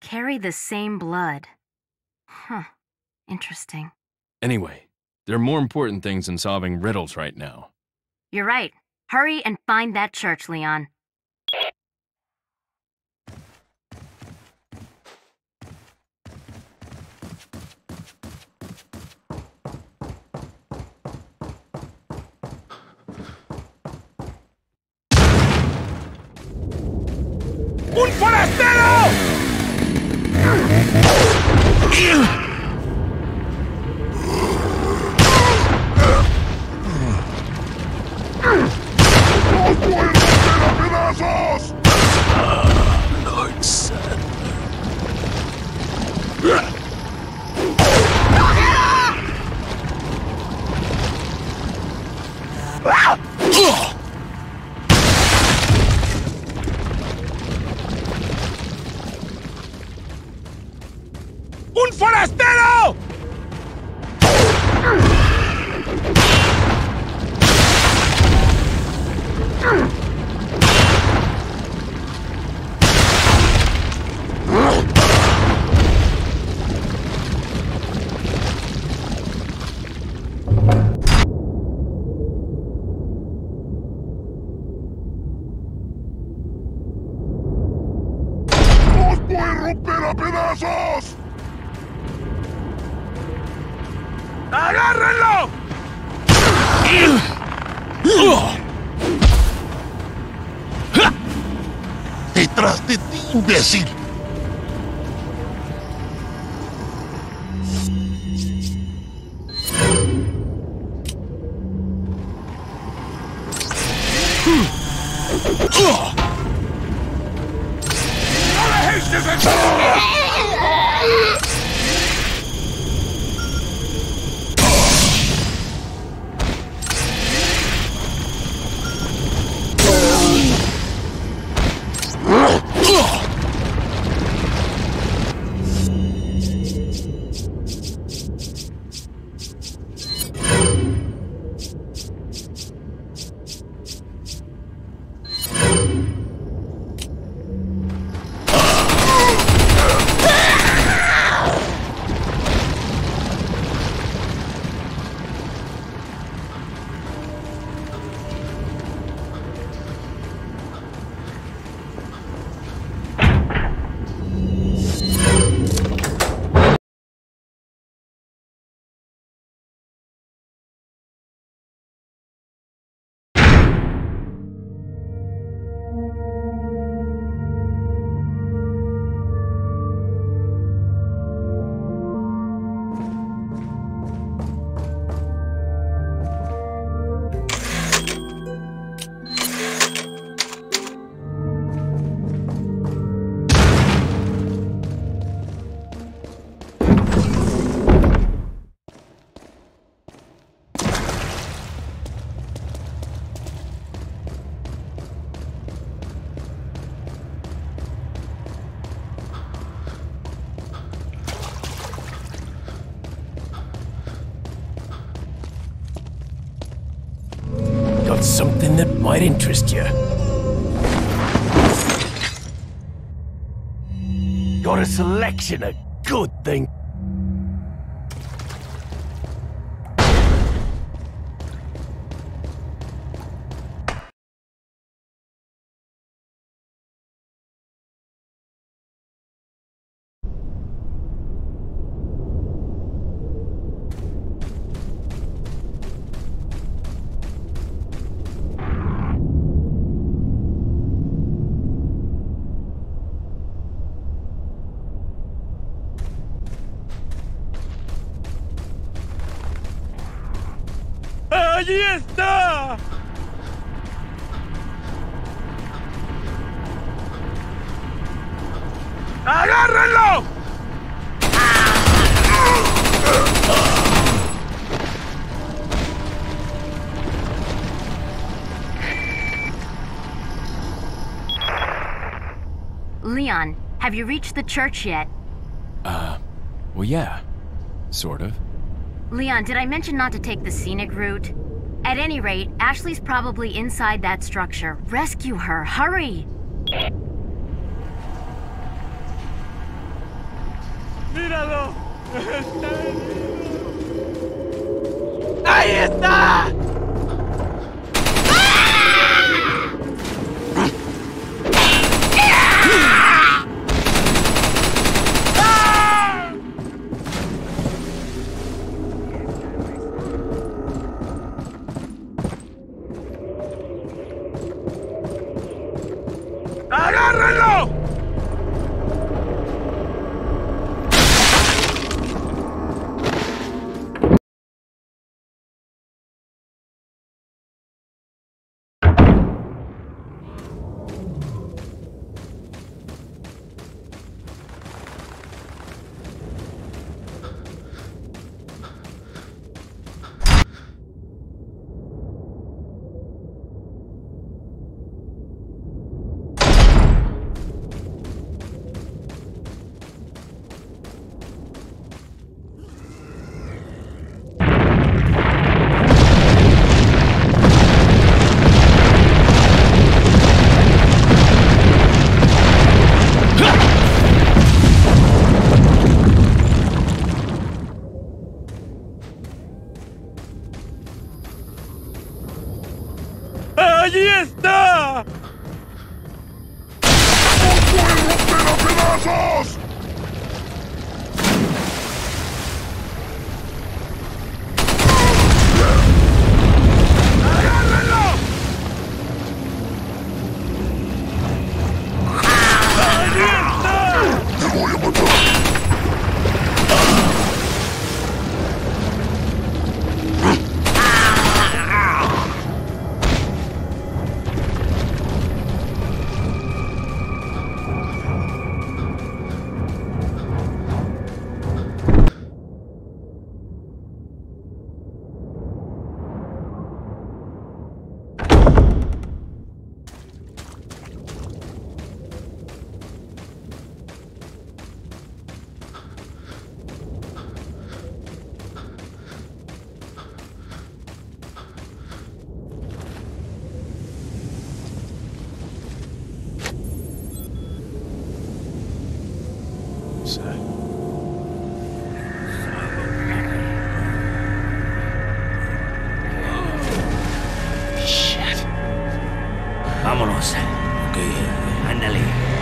Carry the same blood. Huh. Interesting. Anyway, there are more important things than solving riddles right now. You're right. Hurry and find that church, Leon. ¡Un forastero! Yeah. De ti, imbécil. Hmm. Ah! Got something that might interest you. Got a selection of good things. ¡Allí está! ¡Agárrenlo! Leon, have you reached the church yet? Uh, well, yeah. Sort of. Leon, did I mention not to take the scenic route? At any rate, Ashley's probably inside that structure. Rescue her, hurry! ¡Míralo! ¡Está ¡Ahí está! Vámonos. Ok, ándale.